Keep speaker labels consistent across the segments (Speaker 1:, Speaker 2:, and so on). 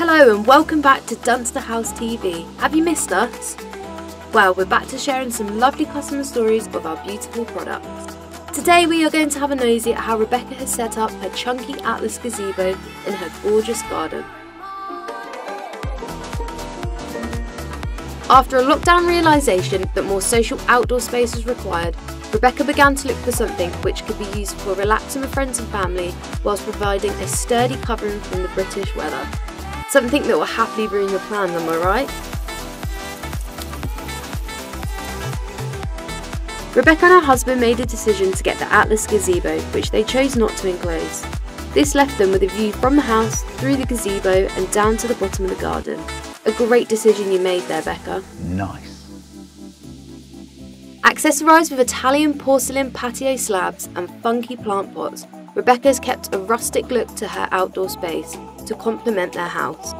Speaker 1: Hello and welcome back to Dunster House TV. Have you missed us? Well, we're back to sharing some lovely customer stories of our beautiful products. Today we are going to have a nosy at how Rebecca has set up her chunky Atlas gazebo in her gorgeous garden. After a lockdown realisation that more social outdoor space was required, Rebecca began to look for something which could be used for relaxing with friends and family whilst providing a sturdy covering from the British weather. Something that will happily ruin your plans, am I right? Rebecca and her husband made a decision to get the Atlas gazebo, which they chose not to enclose. This left them with a view from the house, through the gazebo and down to the bottom of the garden. A great decision you made there, Becca.
Speaker 2: Nice.
Speaker 1: Accessorised with Italian porcelain patio slabs and funky plant pots, Rebecca's kept a rustic look to her outdoor space to complement their house.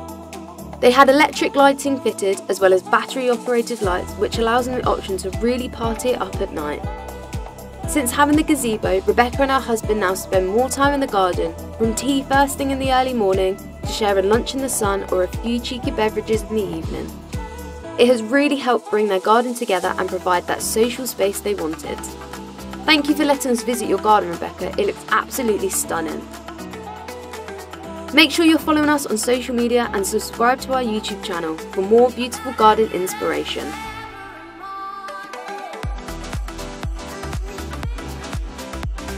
Speaker 1: They had electric lighting fitted as well as battery operated lights which allows them the option to really party it up at night. Since having the gazebo, Rebecca and her husband now spend more time in the garden, from tea first thing in the early morning to sharing lunch in the sun or a few cheeky beverages in the evening. It has really helped bring their garden together and provide that social space they wanted. Thank you for letting us visit your garden, Rebecca. It looks absolutely stunning. Make sure you're following us on social media and subscribe to our YouTube channel for more beautiful garden inspiration.